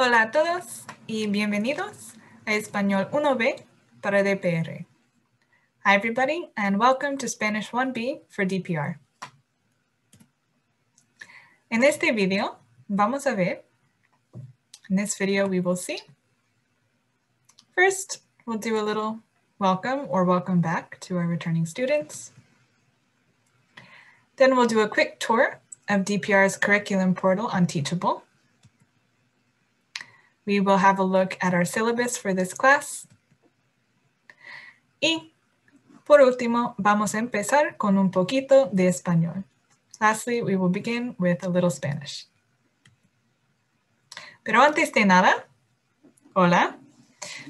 Hola a todos y bienvenidos a Español 1B para DPR. Hi everybody and welcome to Spanish 1B for DPR. En este video vamos a ver, in this video we will see, first we'll do a little welcome or welcome back to our returning students. Then we'll do a quick tour of DPR's curriculum portal on Teachable. We will have a look at our syllabus for this class. Y por último, vamos a empezar con un poquito de español. Lastly, we will begin with a little Spanish. Pero antes de nada, hola.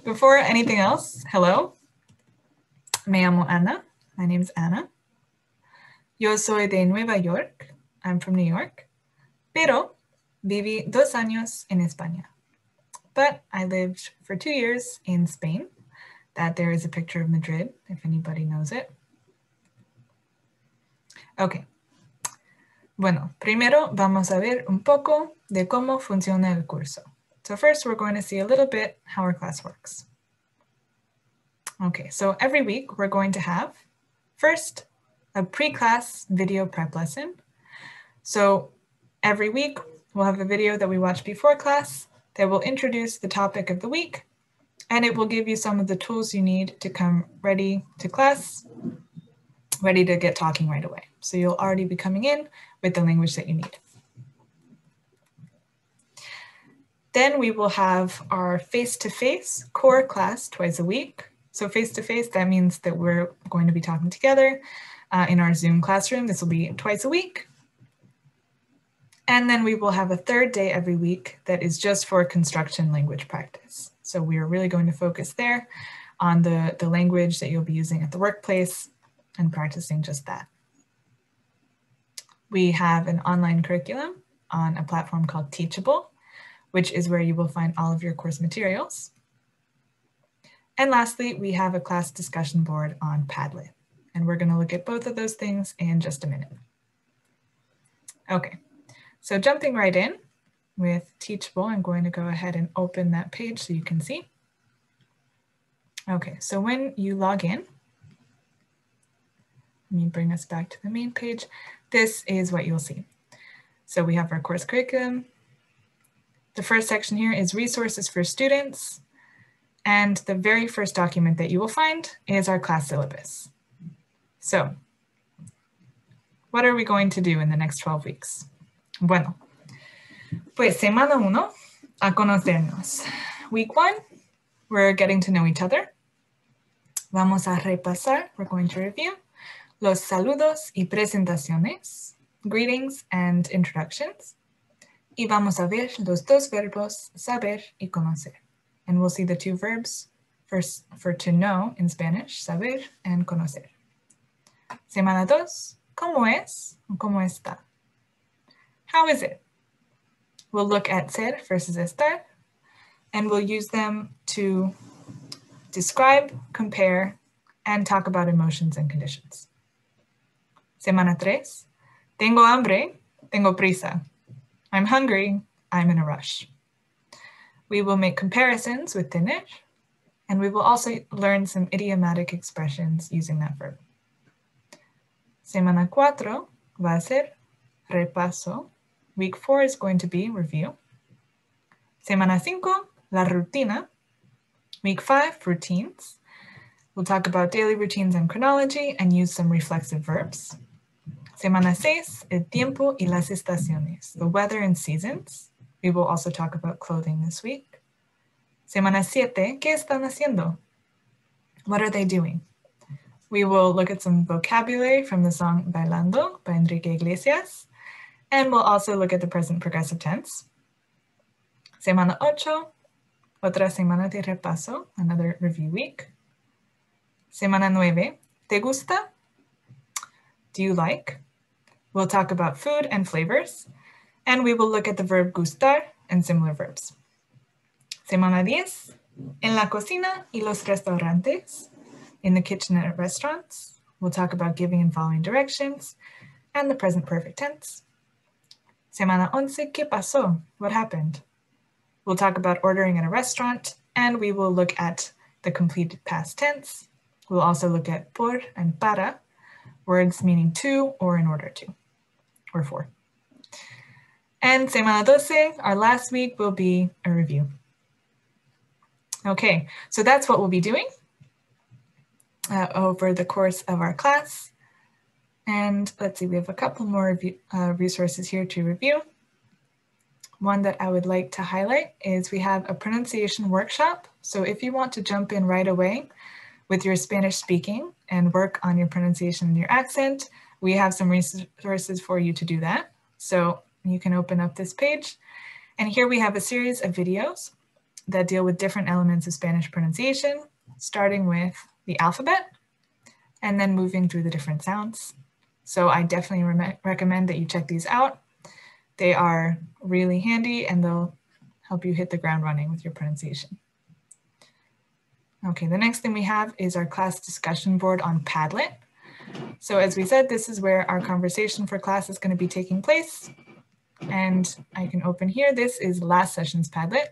Before anything else, hello. Me llamo Ana. My name is Ana. Yo soy de Nueva York. I'm from New York. Pero viví dos años en España. But I lived for two years in Spain. That there is a picture of Madrid, if anybody knows it. Okay. Bueno, primero vamos a ver un poco de cómo funciona el curso. So first we're going to see a little bit how our class works. Okay, so every week we're going to have first a pre-class video prep lesson. So every week we'll have a video that we watch before class that will introduce the topic of the week and it will give you some of the tools you need to come ready to class, ready to get talking right away. So you'll already be coming in with the language that you need. Then we will have our face-to-face -face core class twice a week. So face-to-face, -face, that means that we're going to be talking together uh, in our Zoom classroom. This will be twice a week. And then we will have a third day every week that is just for construction language practice. So we are really going to focus there on the, the language that you'll be using at the workplace and practicing just that. We have an online curriculum on a platform called Teachable, which is where you will find all of your course materials. And lastly, we have a class discussion board on Padlet. And we're going to look at both of those things in just a minute. Okay, so jumping right in with Teachable, I'm going to go ahead and open that page so you can see. Okay, so when you log in, let me bring us back to the main page. This is what you'll see. So we have our course curriculum. The first section here is resources for students. And the very first document that you will find is our class syllabus. So what are we going to do in the next 12 weeks? Bueno, pues semana uno, a conocernos. Week one, we're getting to know each other. Vamos a repasar, we're going to review los saludos y presentaciones, greetings and introductions. Y vamos a ver los dos verbos saber y conocer. And we'll see the two verbs for, for to know in Spanish, saber and conocer. Semana dos, ¿cómo es? ¿Cómo está? How is it? We'll look at ser versus estar, and we'll use them to describe, compare, and talk about emotions and conditions. Semana tres, tengo hambre, tengo prisa. I'm hungry, I'm in a rush. We will make comparisons with tener, and we will also learn some idiomatic expressions using that verb. Semana cuatro va a ser repaso. Week four is going to be review. Semana cinco, la rutina. Week five, routines. We'll talk about daily routines and chronology and use some reflexive verbs. Semana seis, el tiempo y las estaciones, the weather and seasons. We will also talk about clothing this week. Semana siete, ¿qué están haciendo? What are they doing? We will look at some vocabulary from the song Bailando by Enrique Iglesias, and we'll also look at the present progressive tense. Semana ocho, otra semana de repaso, another review week. Semana nueve, ¿te gusta? Do you like? We'll talk about food and flavors, and we will look at the verb gustar and similar verbs. Semana diez, en la cocina y los restaurantes, in the kitchen and at restaurants. We'll talk about giving and following directions and the present perfect tense. Semana once, ¿qué pasó? What happened? We'll talk about ordering in a restaurant, and we will look at the completed past tense. We'll also look at por and para, words meaning to or in order to, or for. And Semana 12, our last week, will be a review. Okay, so that's what we'll be doing uh, over the course of our class. And let's see, we have a couple more review, uh, resources here to review. One that I would like to highlight is we have a pronunciation workshop. So if you want to jump in right away with your Spanish speaking and work on your pronunciation and your accent, we have some resources for you to do that. So you can open up this page. And here we have a series of videos that deal with different elements of Spanish pronunciation, starting with the alphabet and then moving through the different sounds. So I definitely re recommend that you check these out. They are really handy and they'll help you hit the ground running with your pronunciation. Okay, the next thing we have is our class discussion board on Padlet. So as we said, this is where our conversation for class is going to be taking place. And I can open here. This is last session's Padlet.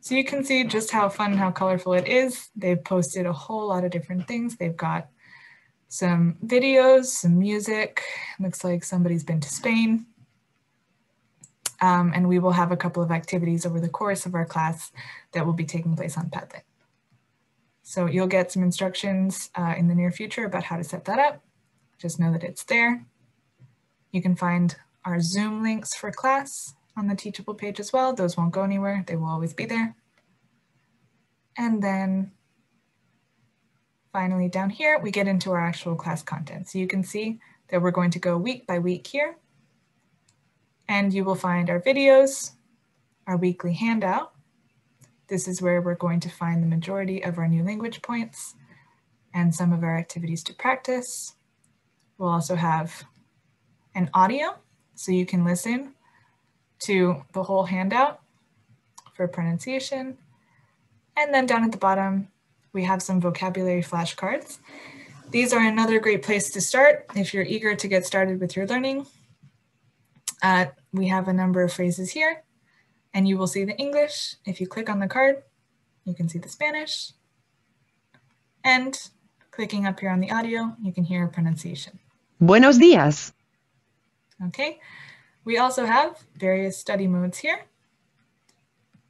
So you can see just how fun and how colorful it is. They've posted a whole lot of different things. They've got some videos, some music. Looks like somebody's been to Spain. Um, and we will have a couple of activities over the course of our class that will be taking place on Padlet. So you'll get some instructions uh, in the near future about how to set that up. Just know that it's there. You can find our Zoom links for class on the Teachable page as well. Those won't go anywhere. They will always be there. And then finally down here, we get into our actual class content. So you can see that we're going to go week by week here. And you will find our videos, our weekly handout. This is where we're going to find the majority of our new language points and some of our activities to practice. We'll also have an audio, so you can listen to the whole handout for pronunciation. And then down at the bottom, we have some vocabulary flashcards. These are another great place to start if you're eager to get started with your learning. Uh, we have a number of phrases here and you will see the English. If you click on the card, you can see the Spanish. And clicking up here on the audio, you can hear a pronunciation. Buenos días. Okay, we also have various study modes here.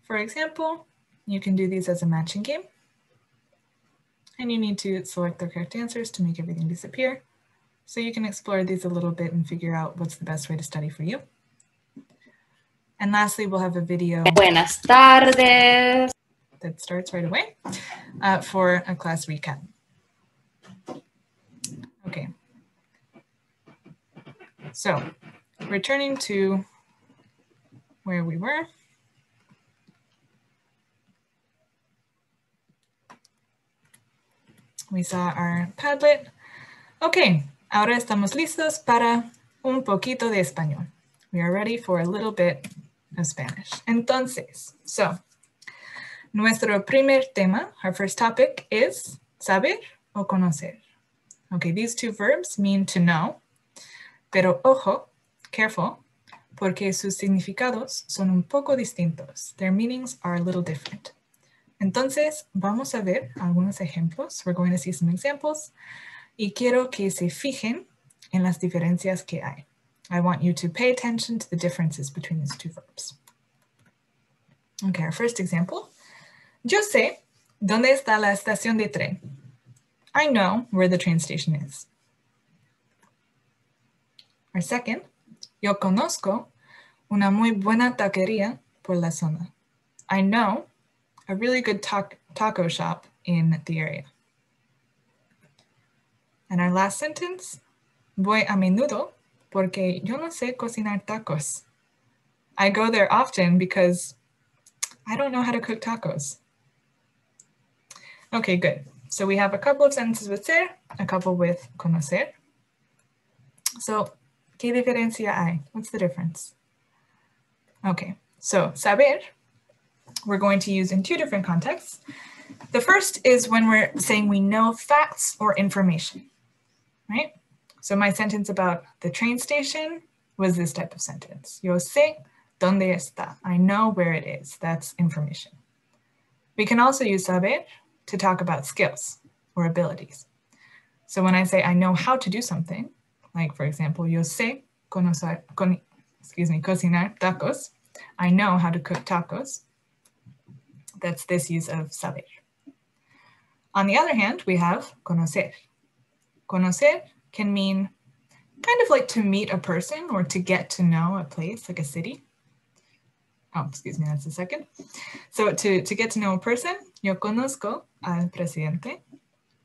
For example, you can do these as a matching game. And you need to select the correct answers to make everything disappear. So you can explore these a little bit and figure out what's the best way to study for you. And lastly, we'll have a video. Buenas tardes. That starts right away uh, for a class recap. Okay. So returning to where we were. We saw our Padlet. Okay, ahora estamos listos para un poquito de español. We are ready for a little bit of Spanish. Entonces, so, nuestro primer tema, our first topic is saber o conocer. Okay, these two verbs mean to know, pero ojo, careful, porque sus significados son un poco distintos. Their meanings are a little different. Entonces, vamos a ver algunos ejemplos. We're going to see some examples. Y quiero que se fijen en las diferencias que hay. I want you to pay attention to the differences between these two verbs. Okay, our first example. Yo sé dónde está la estación de tren. I know where the train station is. Our second, yo conozco una muy buena taquería por la zona. I know a really good taco shop in the area. And our last sentence, voy a menudo porque yo no sé cocinar tacos. I go there often because I don't know how to cook tacos. Okay, good. So we have a couple of sentences with ser, a couple with conocer. So, ¿qué diferencia hay? What's the difference? Okay, so saber, we're going to use in two different contexts. The first is when we're saying we know facts or information, right? So my sentence about the train station was this type of sentence. Yo sé ¿Dónde está? I know where it is. That's information. We can also use saber to talk about skills or abilities. So when I say I know how to do something, like for example, yo sé conocer, con, excuse me, cocinar tacos, I know how to cook tacos. That's this use of saber. On the other hand, we have conocer. Conocer can mean kind of like to meet a person or to get to know a place, like a city. Oh, excuse me, that's a second. So to, to get to know a person, yo conozco al presidente,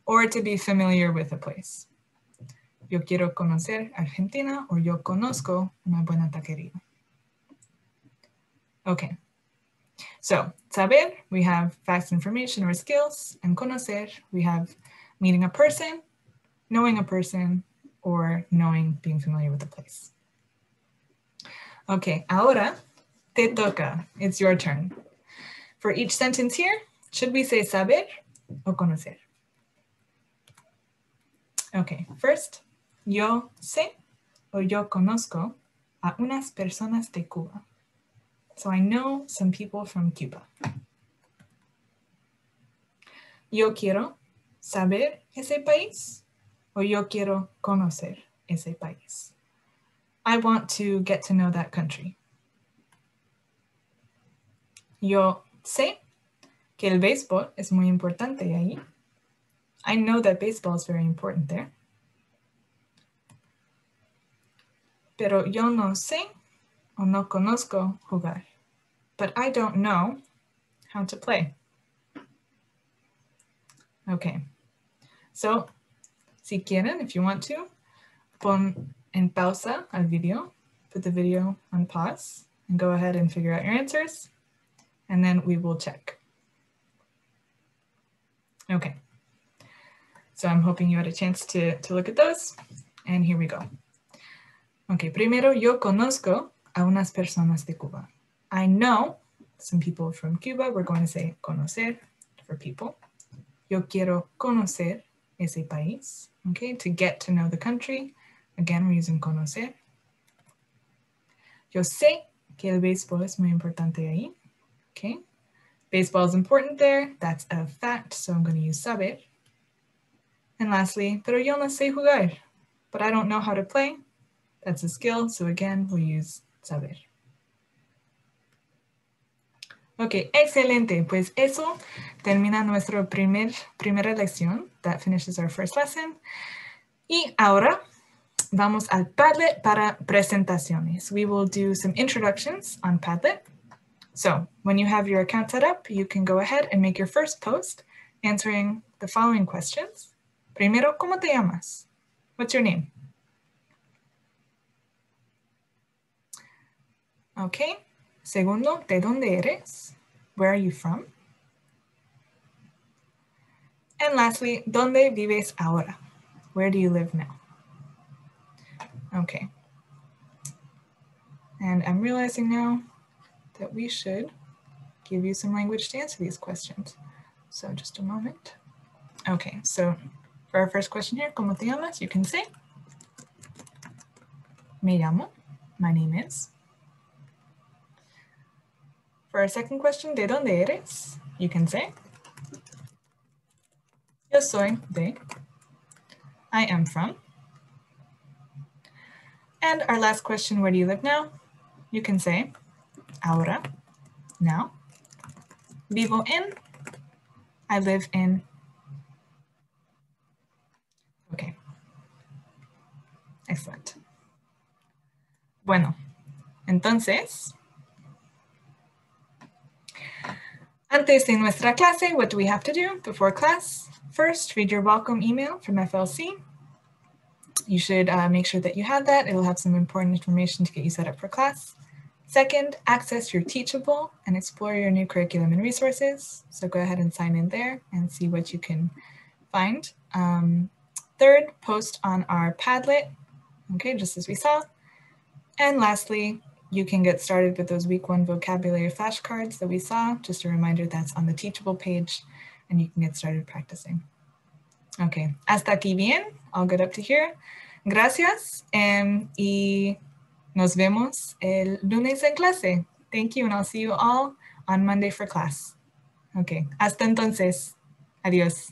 or to be familiar with a place. Yo quiero conocer Argentina, or yo conozco una buena taquería. Okay, so saber, we have facts, information, or skills, and conocer, we have meeting a person, knowing a person, or knowing, being familiar with a place. Okay, ahora te toca. It's your turn. For each sentence here, should we say saber o conocer? Okay, first, yo sé o yo conozco a unas personas de Cuba. So I know some people from Cuba. Yo quiero saber ese país o yo quiero conocer ese país. I want to get to know that country. Yo sé que el béisbol es muy importante ahí. I know that baseball is very important there. Pero yo no sé o no conozco jugar. But I don't know how to play. Okay. So, si quieren, if you want to, pon en pausa al video, put the video on pause, and go ahead and figure out your answers, and then we will check. Okay. So I'm hoping you had a chance to, to look at those, and here we go. Okay, primero, yo conozco a unas personas de Cuba. I know some people from Cuba. We're going to say conocer for people. Yo quiero conocer ese país. Okay, to get to know the country. Again, we're using conocer. Yo sé que el béisbol es muy importante ahí. Okay, baseball is important there. That's a fact, so I'm going to use saber. And lastly, pero yo no sé jugar, but I don't know how to play. That's a skill, so again, we'll use saber. Ok, excelente. Pues eso termina nuestra primer, primera lección. That finishes our first lesson. Y ahora vamos al Padlet para presentaciones. We will do some introductions on Padlet. So when you have your account set up, you can go ahead and make your first post answering the following questions. Primero, ¿cómo te llamas? What's your name? Okay. Segundo, ¿de dónde eres? Where are you from? And lastly, ¿dónde vives ahora? Where do you live now? Okay. And I'm realizing now that we should give you some language to answer these questions. So just a moment. Okay, so for our first question here, ¿Cómo te llamas? You can say, Me llamo. My name is. For our second question, ¿de dónde eres? You can say, Yo soy de. I am from. And our last question, where do you live now? You can say, ahora, now. Vivo en. I live in. Okay. Excellent. Bueno, entonces, Antes de nuestra clase, what do we have to do before class? First, read your welcome email from FLC. You should uh, make sure that you have that. It'll have some important information to get you set up for class. Second, access your Teachable and explore your new curriculum and resources. So go ahead and sign in there and see what you can find. Um, third, post on our Padlet, okay, just as we saw. And lastly, you can get started with those week one vocabulary flashcards that we saw. Just a reminder that's on the Teachable page and you can get started practicing. Okay, hasta aquí bien. I'll get up to here. Gracias um, y Nos vemos el lunes en clase. Thank you, and I'll see you all on Monday for class. Okay, hasta entonces. Adiós.